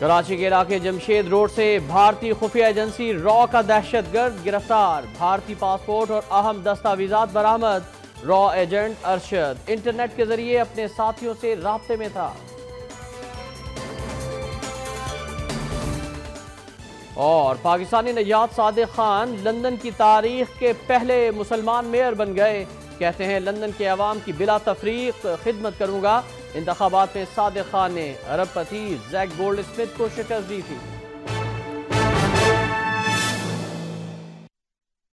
کراچی کے علاقے جمشید روڈ سے بھارتی خفیہ ایجنسی را کا دہشت گرد گرفتار، بھارتی پاسپورٹ اور اہم دستاویزات برآمد۔ را ایجنٹ ارشد، انٹرنیٹ کے ذریعے اپنے ساتھیوں سے رابطے میں تھا۔ اور پاکستانی نجات صادق خان لندن کی تاریخ کے پہلے مسلمان میئر بن گئے۔ کہتے ہیں لندن کے عوام کی بلا تفریق خدمت کروں گا۔ انتخابات میں صادق خان نے عرب پتی زیک گولڈ اسمتھ کو شکست دی تھی۔